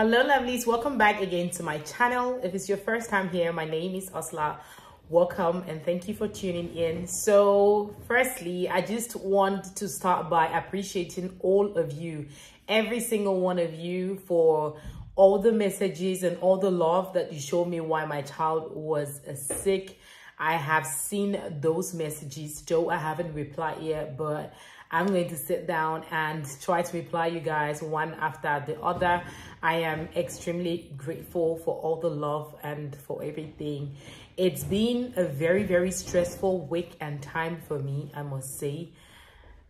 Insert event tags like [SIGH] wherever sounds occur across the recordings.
Hello lovelies, welcome back again to my channel. If it's your first time here, my name is Ursula. Welcome and thank you for tuning in. So firstly, I just want to start by appreciating all of you, every single one of you for all the messages and all the love that you showed me while my child was uh, sick. I have seen those messages. Joe, I haven't replied yet, but I'm going to sit down and try to reply you guys one after the other. I am extremely grateful for all the love and for everything. It's been a very, very stressful week and time for me, I must say.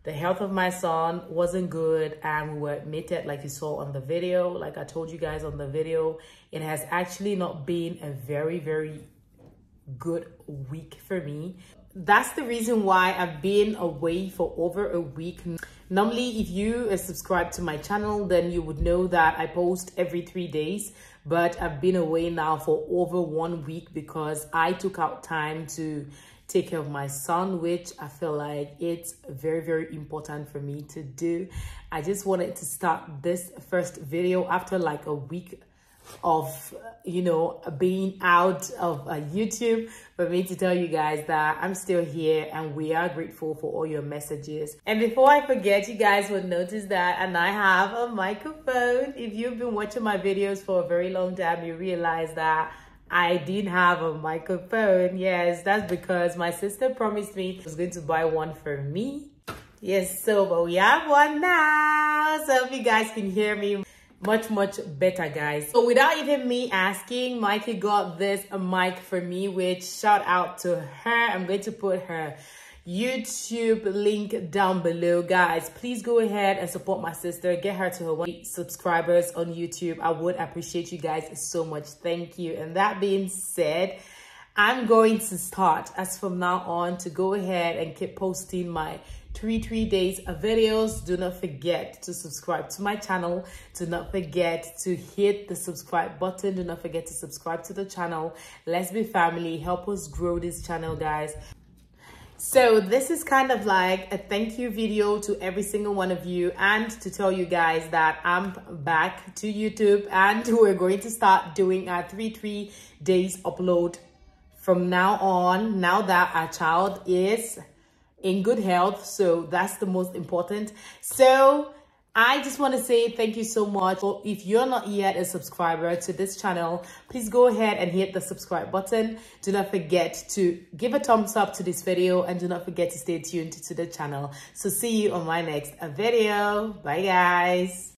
The health of my son wasn't good and we were admitted like you saw on the video. Like I told you guys on the video, it has actually not been a very, very good week for me that's the reason why I've been away for over a week. Normally, if you uh, are subscribed to my channel, then you would know that I post every three days. But I've been away now for over one week because I took out time to take care of my son, which I feel like it's very, very important for me to do. I just wanted to start this first video after like a week of you know being out of uh, youtube for me to tell you guys that i'm still here and we are grateful for all your messages and before i forget you guys will notice that and i have a microphone if you've been watching my videos for a very long time you realize that I didn't have a microphone. Yes, that's because my sister promised me she was going to buy one for me. Yes, so but we have one now. So if you guys can hear me much much better guys. So without even me asking mikey got this mic for me which shout out to her. I'm going to put her youtube link down below guys. Please go ahead and support my sister. Get her to her one subscribers on youtube. I would appreciate you guys so much. Thank you. And that being said i'm going to start as from now on to go ahead and keep posting my three three days of videos. Do not forget to subscribe to my channel. Do not forget to hit the subscribe button. Do not forget to subscribe to the channel. Let's be family help us grow this channel guys. So this is kind of like a thank you video to every single one of you and to tell you guys that I'm back to YouTube and [LAUGHS] we're going to start doing our three, three days upload from now on, now that our child is in good health. So that's the most important. So I just want to say thank you so much. If you're not yet a subscriber to this channel, please go ahead and hit the subscribe button. Do not forget to give a thumbs up to this video and do not forget to stay tuned to the channel. So see you on my next video. Bye guys.